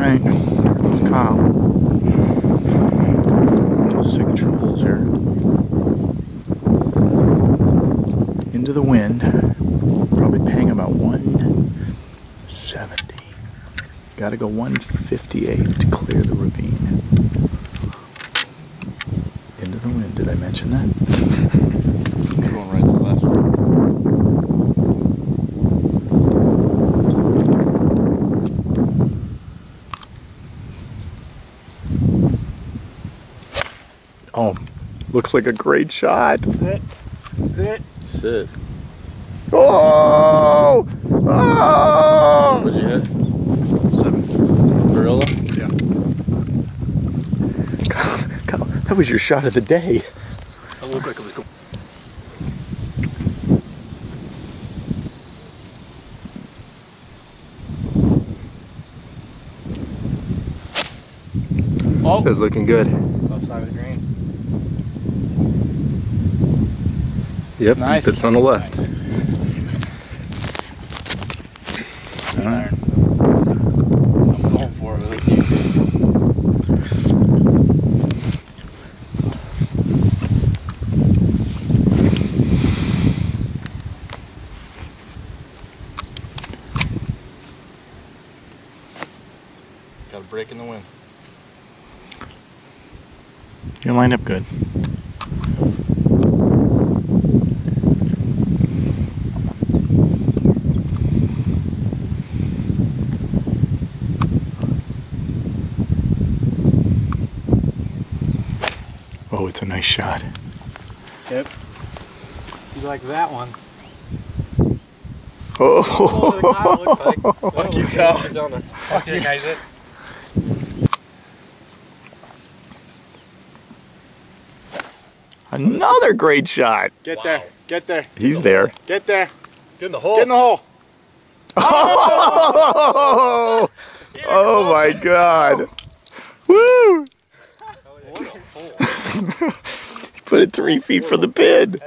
Alright, there's Kyle. Little signature holes here. Into the wind. Probably paying about 170. Gotta go 158 to clear the ravine. Into the wind, did I mention that? Going right to left. Oh, looks like a great shot. Sit. Sit. Sit. Oh! Oh! What'd you hit? Seven. Gorilla? Yeah. Kyle, that was your shot of the day. It looked like it was going. Oh, That's looking good. left side of the green. Yep, Nice. it's on the left. Good iron. I'm going for it. Got a break in the wind. You lined up good. Oh, it's a nice shot. Yep. You like that one? Oh, oh Fuck you, Kyle. Down there. Fuck you guys. It. another great shot. Get Wow. there. Get there. He's there. Get there. Get in the hole. Get in the hole. Oh, oh my God. Woo! Put it three feet from the pin.